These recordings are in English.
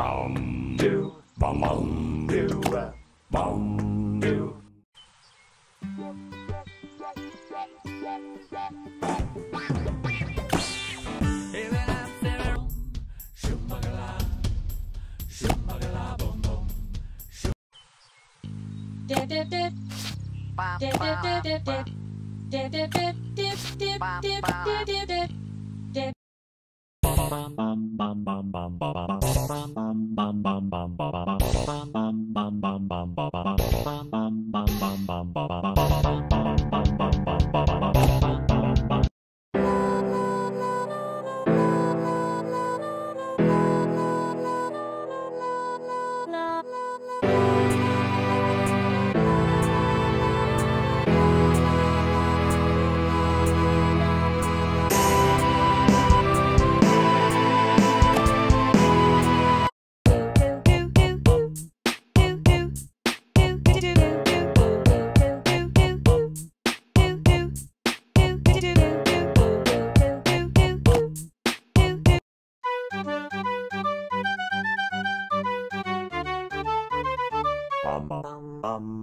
Bum do bum bum do bum do. Dip dip dip, dip dip dip dip, dip dip dip dip dip dip dip dip dip. Bum bum bum bum bum bum bum bum bum bum bum bum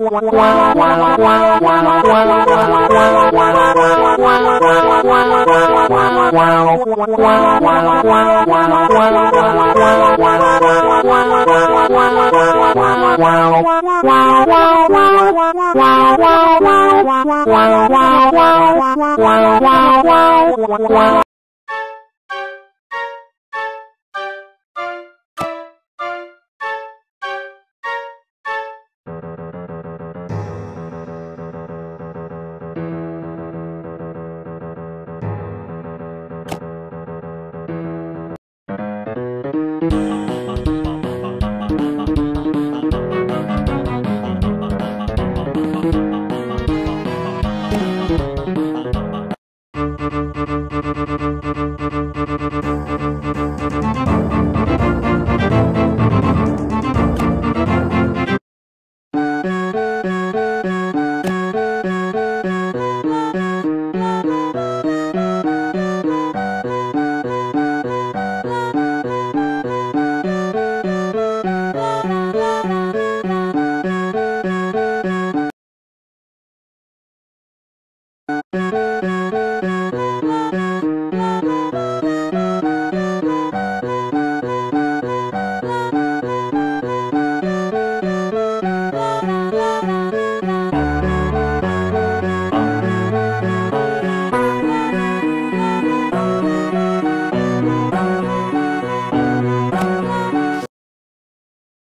wow wow wow